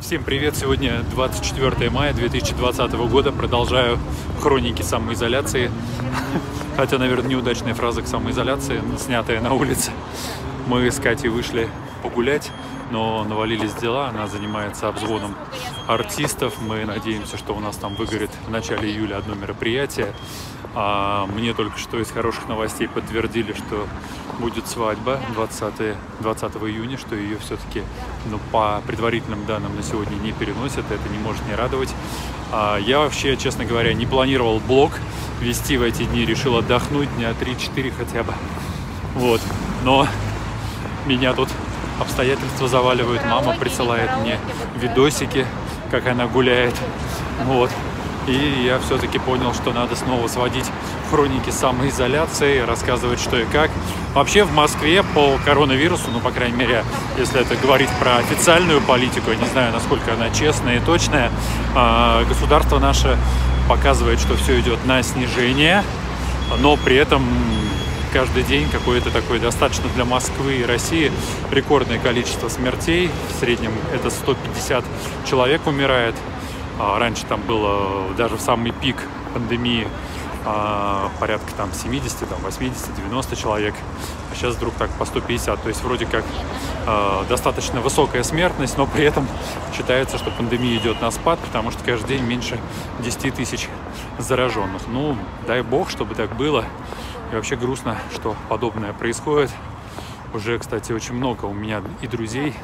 Всем привет! Сегодня 24 мая 2020 года. Продолжаю хроники самоизоляции. Хотя, наверное, неудачная фраза к самоизоляции, снятая на улице. Мы с Катей вышли погулять, но навалились дела. Она занимается обзвоном артистов. Мы надеемся, что у нас там выгорит в начале июля одно мероприятие. А мне только что из хороших новостей подтвердили, что будет свадьба 20, 20 июня, что ее все-таки ну, по предварительным данным на сегодня не переносят, это не может не радовать. А я вообще, честно говоря, не планировал блог вести в эти дни, решил отдохнуть дня 3-4 хотя бы. Вот, но меня тут обстоятельства заваливают, мама присылает мне видосики, как она гуляет, вот. И я все-таки понял, что надо снова сводить хроники самоизоляции, рассказывать, что и как. Вообще в Москве по коронавирусу, ну, по крайней мере, если это говорить про официальную политику, я не знаю, насколько она честная и точная, а, государство наше показывает, что все идет на снижение, но при этом каждый день какое-то такое достаточно для Москвы и России рекордное количество смертей. В среднем это 150 человек умирает. А раньше там было даже в самый пик пандемии а, порядка там 70, там 80, 90 человек, а сейчас вдруг так по 150, то есть вроде как э, достаточно высокая смертность, но при этом считается, что пандемия идет на спад, потому что каждый день меньше 10 тысяч зараженных. Ну, дай бог, чтобы так было. И вообще грустно, что подобное происходит. Уже, кстати, очень много у меня и друзей,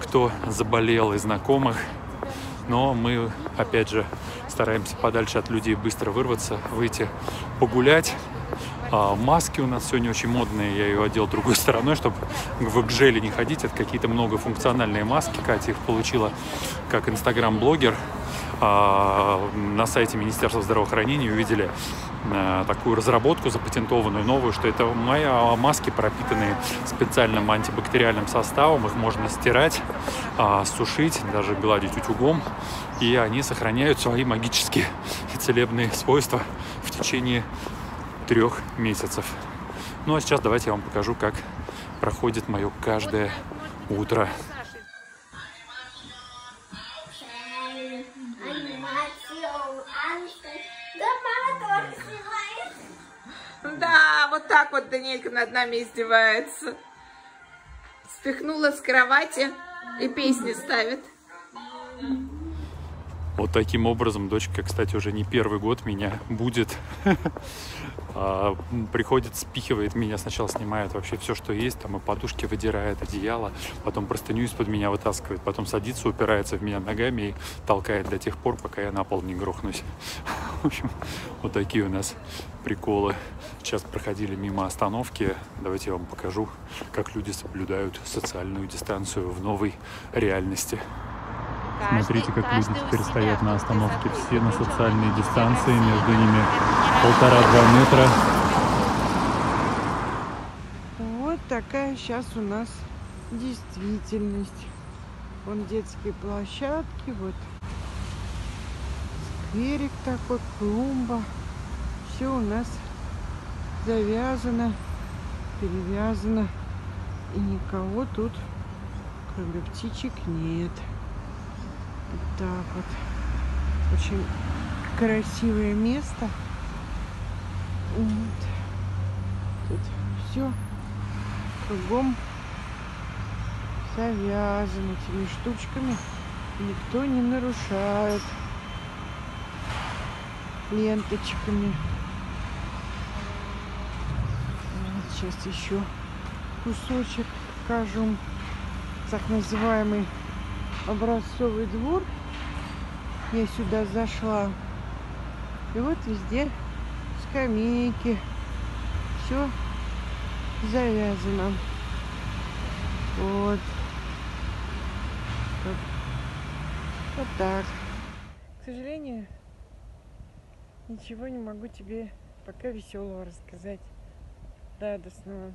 кто заболел, и знакомых – но мы, опять же, стараемся подальше от людей быстро вырваться, выйти погулять. А маски у нас сегодня очень модные, я ее одел другой стороной, чтобы в гжеле не ходить. Это какие-то многофункциональные маски. Катя их получила как инстаграм-блогер. А, на сайте Министерства здравоохранения увидели такую разработку запатентованную новую, что это мои маски пропитанные специальным антибактериальным составом, их можно стирать, а, сушить, даже гладить утюгом, и они сохраняют свои магические и целебные свойства в течение трех месяцев. Ну а сейчас давайте я вам покажу, как проходит мое каждое утро. Да, вот так вот Даниэлька над нами издевается. Спихнула с кровати и песни ставит. Вот таким образом дочка, кстати, уже не первый год меня будет. А, приходит, спихивает меня, сначала снимает вообще все, что есть, там и подушки выдирает, одеяло, потом простыню из-под меня вытаскивает, потом садится, упирается в меня ногами и толкает до тех пор, пока я на пол не грохнусь. В общем, вот такие у нас приколы. Сейчас проходили мимо остановки. Давайте я вам покажу, как люди соблюдают социальную дистанцию в новой реальности. Смотрите, как люди теперь стоят на остановке. Все на социальной дистанции, между ними полтора-два метра. Вот такая сейчас у нас действительность. Вон детские площадки, вот скверик такой, клумба. Все у нас завязано, перевязано. И никого тут, кроме птичек, нет. Вот так вот. Очень красивое место. Вот. Тут все кругом завязано этими штучками. Никто не нарушает ленточками. Сейчас еще кусочек покажу. Так называемый образцовый двор. Я сюда зашла. И вот везде скамейки. Все завязано. Вот. Вот, вот так. К сожалению, ничего не могу тебе пока веселого рассказать. Радостного.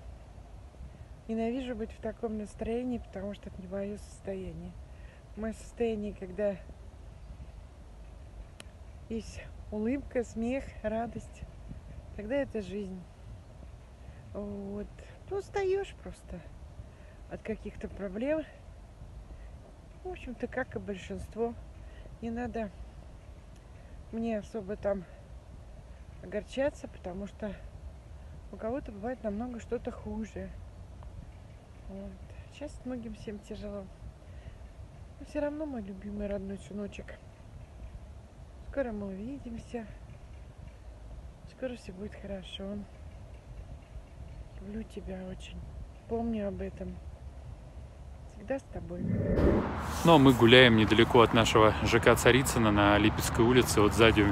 Ненавижу быть в таком настроении, потому что это не мое состояние мое состояние, когда есть улыбка, смех, радость, тогда это жизнь. Вот. Ты устаешь просто от каких-то проблем. В общем-то, как и большинство. Не надо мне особо там огорчаться, потому что у кого-то бывает намного что-то хуже. Вот. Сейчас многим всем тяжело. Все равно мой любимый родной сыночек. Скоро мы увидимся. Скоро все будет хорошо. Люблю тебя очень. Помню об этом. Всегда с тобой. Но мы гуляем недалеко от нашего ЖК Царицына на Липецкой улице. Вот сзади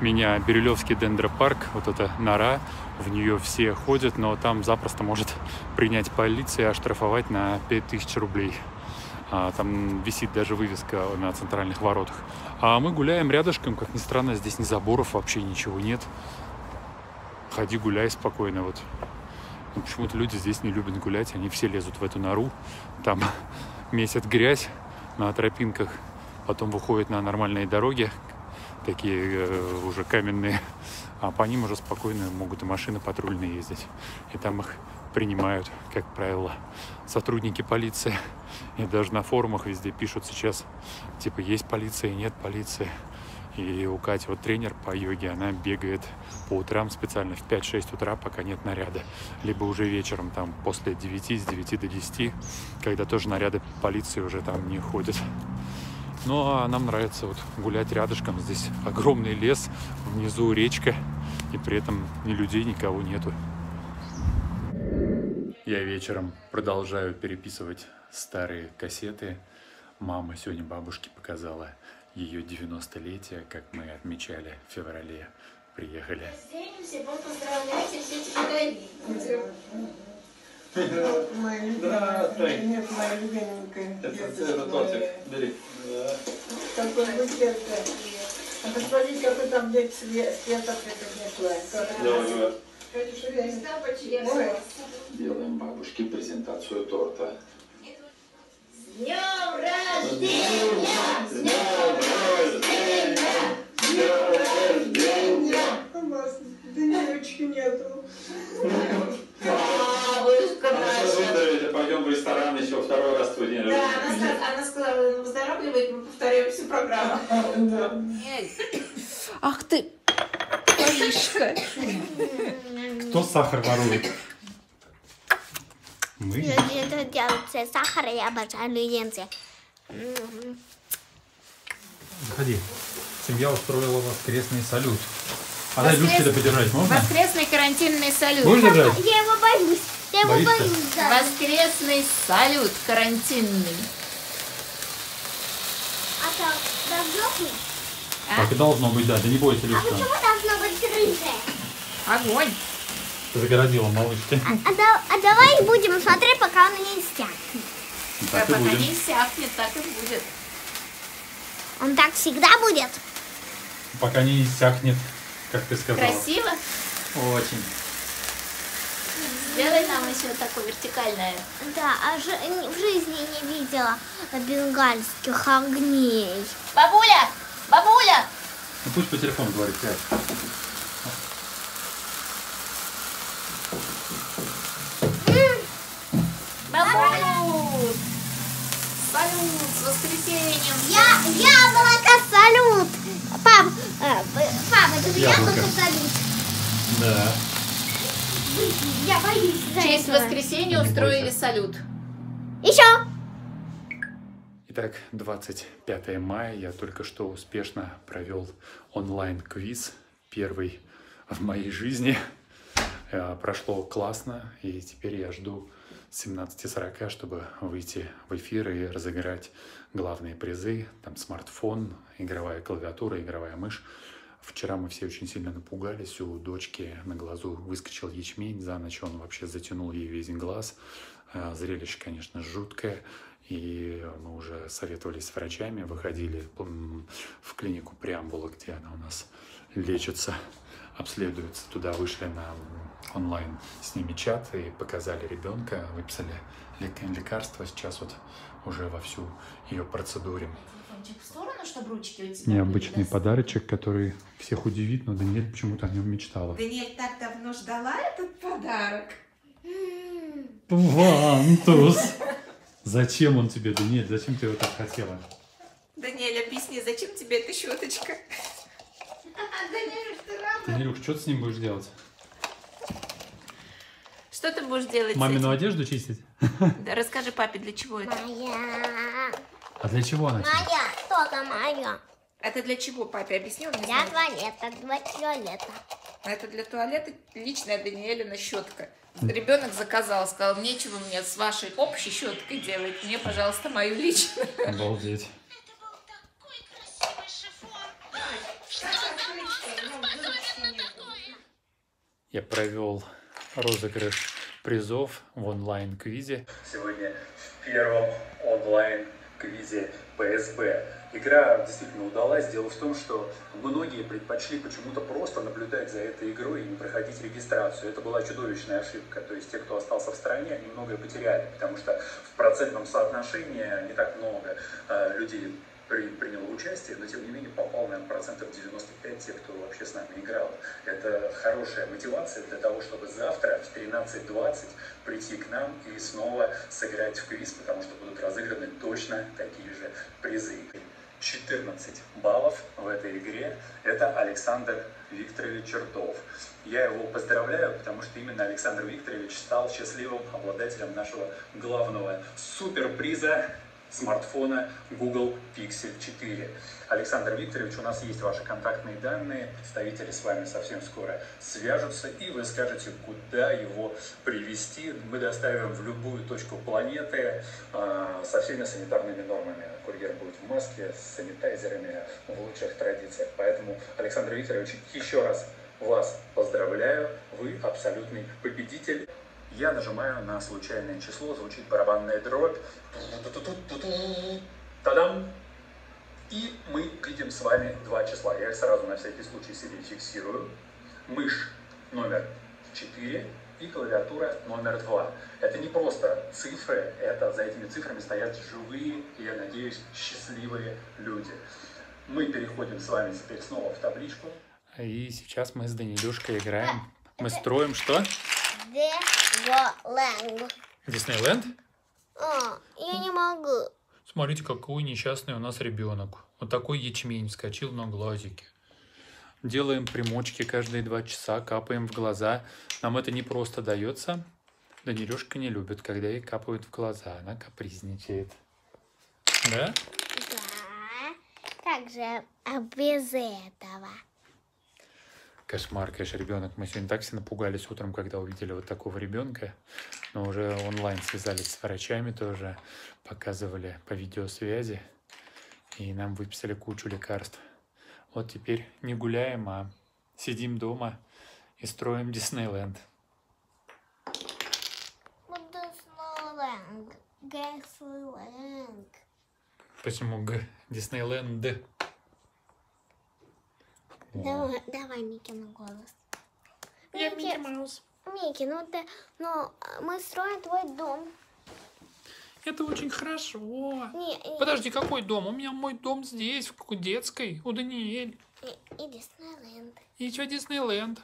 меня Бирюлевский дендропарк, вот эта нора. В нее все ходят, но там запросто может принять полиция и оштрафовать на 5000 рублей. А, там висит даже вывеска на центральных воротах. А мы гуляем рядышком, как ни странно, здесь ни заборов, вообще ничего нет. Ходи, гуляй спокойно. Вот но почему-то люди здесь не любят гулять, они все лезут в эту нору, там месят грязь на тропинках, потом выходят на нормальные дороги, такие э, уже каменные, а по ним уже спокойно могут и машины патрульные ездить. И там их принимают, как правило, сотрудники полиции. И даже на форумах везде пишут сейчас, типа, есть полиция, нет полиции. И у Кати вот тренер по йоге, она бегает по утрам специально в 5-6 утра, пока нет наряда. Либо уже вечером, там, после 9, с 9 до 10, когда тоже наряды полиции уже там не ходят. Ну, а нам нравится вот гулять рядышком. Здесь огромный лес, внизу речка, и при этом ни людей, никого нету. Я вечером продолжаю переписывать старые кассеты. Мама сегодня бабушке показала ее 90-летие, как мы отмечали в феврале. Приехали. Поздравляйте, все Здравствуй. Нет, моя любименькая. Это тортик. Бери. Какой букет. А посмотри, какой там света принесла. Давай, давай. Ой, Делаем бабушке презентацию торта. С днем рождения! С днем у вас дынечки нету. Бабушка наша. выздоровеет, пойдем в ресторан еще второй раз твой день Она, сказала- она сказала, выздоравливать, мы повторяем всю программу. Да. Ах ты, Маришка. Кто сахар ворует? Мы. Это делается сахар, я обожаю леденцы. Заходи. Семья устроила воскресный салют. А дай Люшке-то подержать можно? Воскресный карантинный салют. Будешь держать? Я его боюсь. Я его боюсь, да. Воскресный салют карантинный. А должно быть? Так и должно быть, да. Да не бойся, А Люшка. почему должно быть рыжее? Огонь. Загородила малышки. А, да- а давай будем смотреть, пока он не иссякнет. Так и пока будем. не иссякнет, так и будет. Он так всегда будет? Пока не иссякнет, как ты сказала. Красиво. Очень. Сделай нам еще такое вертикальное. Да, а н- в жизни не видела бенгальских огней. Бабуля! Бабуля! Ну пусть по телефону говорит, сядь. Салют! Салют! С воскресеньем! Я, яблоко салют! Пап, э, э, пап, это же Яблоко. яблоко салют. Да. Я боюсь В честь этого. воскресенья Не устроили салют. Еще. Итак, 25 мая я только что успешно провел онлайн-квиз, первый в моей жизни. Э, Прошло классно, и теперь я жду 17.40, чтобы выйти в эфир и разыграть главные призы. Там смартфон, игровая клавиатура, игровая мышь. Вчера мы все очень сильно напугались. У дочки на глазу выскочил ячмень. За ночь он вообще затянул ей весь глаз. Э, Зрелище, конечно, жуткое. И мы уже советовались с врачами, выходили в клинику преамбула, где она у нас лечится, обследуется. Туда вышли на онлайн с ними чат и показали ребенка, выписали лек- лекарства. Сейчас вот уже вовсю ее процедуре. Телефончик в сторону, чтобы ручки у тебя Необычный были подарочек, который всех удивит, но Даниэль почему-то о нем мечтала. Даниэль так давно ждала этот подарок. Вантус! Зачем он тебе, Даниэль? Зачем ты его так хотела? Даниэль, объясни, зачем тебе эта щеточка? Данилюх, что ты с ним будешь делать? Что ты будешь делать Мамину одежду чистить? Да, расскажи папе, для чего это? Моя. А для чего она тебе? Моя. Только моя. Это для чего, папе? Объясни, он не Для знает. туалета, для туалета. А Это для туалета личная Даниэлина щетка. Ребенок заказал, сказал, нечего мне с вашей общей щеткой делать, мне, пожалуйста, мою личную. Обалдеть. Я провел розыгрыш призов в онлайн-квизе. сегодня в первом онлайн-квизе ПСБ. Игра действительно удалась. Дело в том, что многие предпочли почему-то просто наблюдать за этой игрой и не проходить регистрацию. Это была чудовищная ошибка. То есть те, кто остался в стране, они многое потеряли, потому что в процентном соотношении не так много э, людей при- приняло участие, но тем не менее попал, наверное, процентов 95 те, кто вообще с нами играл. Это хорошая мотивация для того, чтобы завтра в 13.20 прийти к нам и снова сыграть в квиз, потому что будут разыграны точно такие же призы. 14 баллов в этой игре. Это Александр Викторович Чертов. Я его поздравляю, потому что именно Александр Викторович стал счастливым обладателем нашего главного суперприза смартфона Google Pixel 4. Александр Викторович, у нас есть ваши контактные данные, представители с вами совсем скоро свяжутся, и вы скажете, куда его привезти. Мы доставим в любую точку планеты э, со всеми санитарными нормами. Курьер будет в маске, с санитайзерами в лучших традициях. Поэтому, Александр Викторович, еще раз вас поздравляю, вы абсолютный победитель. Я нажимаю на случайное число, звучит барабанная дробь. Тадам! И мы видим с вами два числа. Я их сразу на всякий случай себе фиксирую. Мышь номер 4 и клавиатура номер 2. Это не просто цифры, это за этими цифрами стоят живые и, я надеюсь, счастливые люди. Мы переходим с вами теперь снова в табличку. И сейчас мы с Данилюшкой играем. Мы строим что? Деголэнг. Диснейленд? А, я не могу. Смотрите, какой несчастный у нас ребенок. Вот такой ячмень вскочил на глазики. Делаем примочки каждые два часа, капаем в глаза. Нам это не просто дается. Данилюшка не любит, когда ей капают в глаза. Она капризничает. Да? Да. Как же а без этого? Кошмар, конечно, ребенок. Мы сегодня так все напугались утром, когда увидели вот такого ребенка. Но уже онлайн связались с врачами тоже, показывали по видеосвязи. И нам выписали кучу лекарств. Вот теперь не гуляем, а сидим дома и строим Диснейленд. Диснейленд. Диснейленд. Почему Г? Диснейленд. Давай, давай Микки на голос. Микки, Маус. Микки, ну ты, ну мы строим твой дом. Это очень хорошо. Не, и, Подожди, какой дом? У меня мой дом здесь, в детской, у Даниэль. и, и Диснейленд. И еще Диснейленд.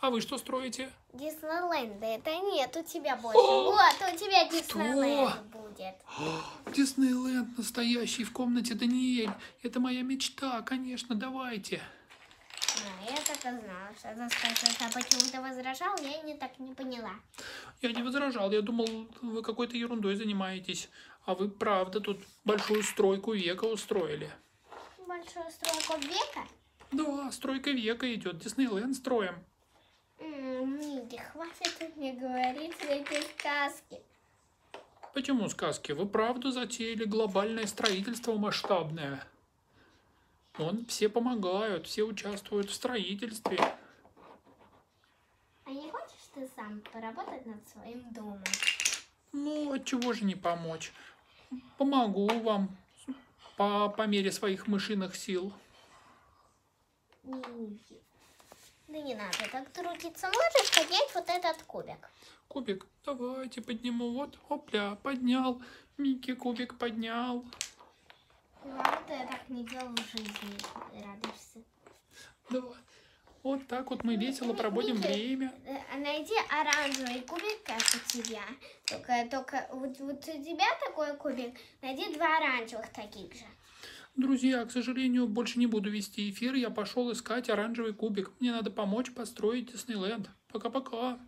А вы что строите? Диснейленда это нет у тебя больше. Вот, у тебя Диснейленд будет. Диснейленд настоящий в комнате Даниэль. Это моя мечта, конечно, давайте. А, я так и знала, что ты скажешь, а почему ты возражал, я не так не поняла. Я не возражал, я думал, вы какой-то ерундой занимаетесь. А вы правда тут большую стройку века устроили. Большую стройку века? Да, стройка века идет, Диснейленд строим. М, Микки, хватит мне говорить эти сказки. Почему сказки? Вы правду затеяли глобальное строительство масштабное. Вон, все помогают, все участвуют в строительстве. А не хочешь ты сам поработать над своим домом? Ну, от чего же не помочь? Помогу вам по, по мере своих мышиных сил. Микки. Да не надо так трудиться. Можешь поднять вот этот кубик? Кубик, давайте подниму. Вот, опля, поднял. Микки кубик поднял. Ладно, ты так не делал в жизни. Радуешься. Давай. Вот так вот мы весело проводим время. Э, Найди оранжевый кубик, как у тебя. Только, только вот, вот у тебя такой кубик. Найди два оранжевых таких же. Друзья, к сожалению, больше не буду вести эфир. Я пошел искать оранжевый кубик. Мне надо помочь построить Диснейленд. Пока-пока.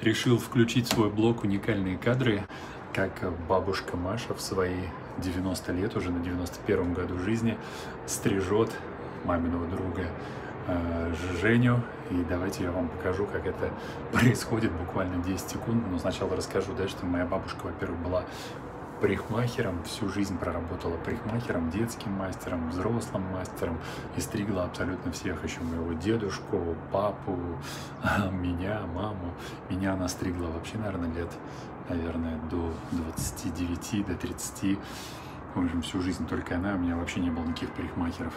Решил включить свой блог уникальные кадры, как бабушка Маша в свои 90 лет, уже на 91 году жизни, стрижет маминого друга Женю. И давайте я вам покажу, как это происходит буквально 10 секунд. Но сначала расскажу, да, что моя бабушка, во-первых, была парикмахером, всю жизнь проработала парикмахером, детским мастером, взрослым мастером и стригла абсолютно всех, еще моего дедушку, папу, меня, маму. Меня она стригла вообще, наверное, лет, наверное, до 29, до 30. В общем, всю жизнь только она, у меня вообще не было никаких парикмахеров.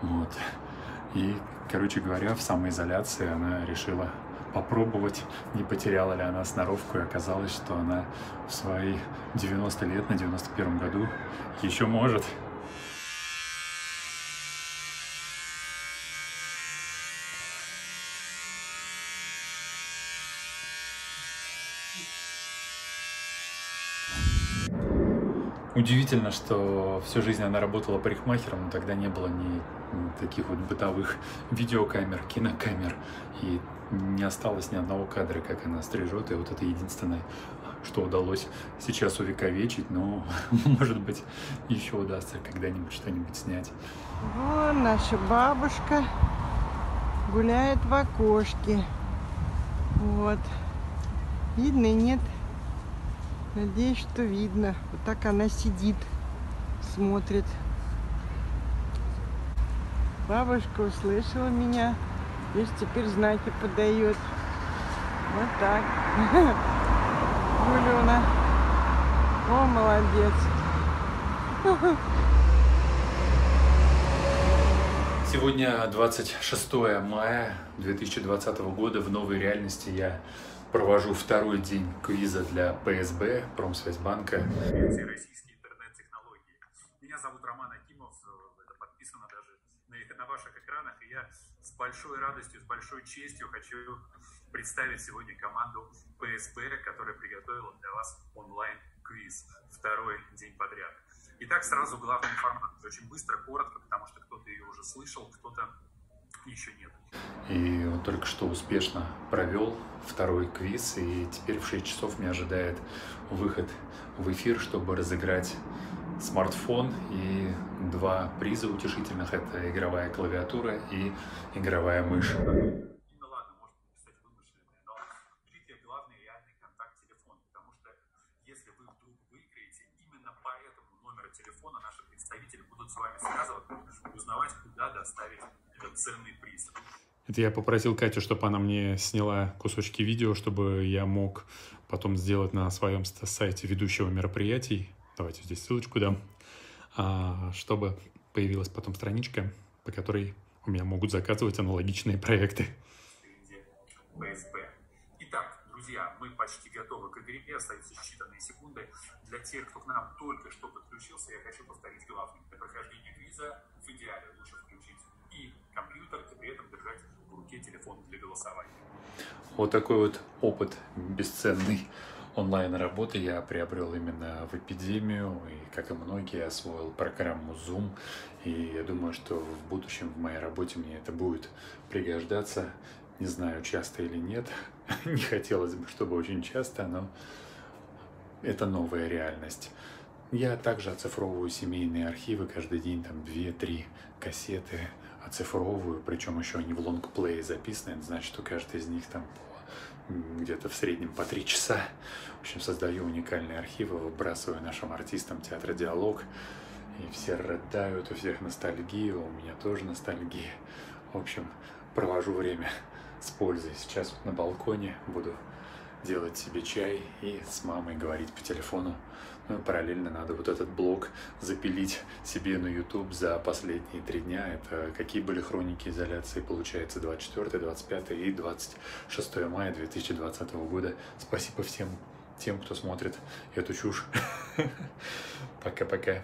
Вот. И, короче говоря, в самоизоляции она решила попробовать, не потеряла ли она сноровку, и оказалось, что она в свои 90 лет, на 91 году еще может. Удивительно, что всю жизнь она работала парикмахером, но тогда не было ни, таких вот бытовых видеокамер, кинокамер, и не осталось ни одного кадра, как она стрижет, и вот это единственное, что удалось сейчас увековечить, но, может быть, еще удастся когда-нибудь что-нибудь снять. Вон наша бабушка гуляет в окошке. Вот. Видно и нет. Надеюсь, что видно. Вот так она сидит, смотрит. Бабушка услышала меня. Видишь, теперь знаки подает. Вот так. Гулюна. О, молодец. Сегодня 26 мая 2020 года. В новой реальности я провожу второй день квиза для ПСБ, Промсвязьбанка. Российские интернет-технологии. Меня зовут Роман Акимов, это подписано даже на, на ваших экранах, и я с большой радостью, с большой честью хочу представить сегодня команду ПСБ, которая приготовила для вас онлайн-квиз второй день подряд. Итак, сразу главная информация. Очень быстро, коротко, потому что кто-то ее уже слышал, кто-то еще нет. И он только что успешно провел второй квиз, и теперь в 6 часов меня ожидает выход в эфир, чтобы разыграть смартфон и два приза утешительных. Это игровая клавиатура и игровая мышь. Ну ладно, может написать вымышленное, но ждите главный реальный контакт телефона, потому что если вы вдруг выиграете, именно по этому номеру телефона наши представители будут с вами связываться, узнавать, куда доставить этот ценный приз. Это я попросил Катю, чтобы она мне сняла кусочки видео, чтобы я мог потом сделать на своем сайте ведущего мероприятий. Давайте здесь ссылочку дам, а, чтобы появилась потом страничка, по которой у меня могут заказывать аналогичные проекты. Итак, друзья, мы почти готовы к игре, остаются считанные секунды. Для тех, кто к нам только что подключился, я хочу повторить главное. Для прохождения квиза в идеале лучше включить и компьютер, и при этом держать в руке телефон для голосования. Вот такой вот опыт бесценный онлайн-работы я приобрел именно в эпидемию, и, как и многие, освоил программу Zoom, и я думаю, что в будущем в моей работе мне это будет пригождаться, не знаю, часто или нет, не хотелось бы, чтобы очень часто, но это новая реальность. Я также оцифровываю семейные архивы каждый день, там 2-3 кассеты оцифровываю, причем еще они в лонгплее записаны, это значит, что каждый из них там где-то в среднем по 3 часа. В общем, создаю уникальные архивы, выбрасываю нашим артистам театра «Диалог», и все рыдают, у всех ностальгия, у меня тоже ностальгия. В общем, провожу время с пользой. Сейчас вот на балконе буду делать себе чай и с мамой говорить по телефону. Ну параллельно надо вот этот блог запилить себе на YouTube за последние три дня. Это какие были хроники изоляции, получается, 24, 25 и 26 мая 2020 года. Спасибо всем тем, кто смотрит эту чушь. Пока-пока.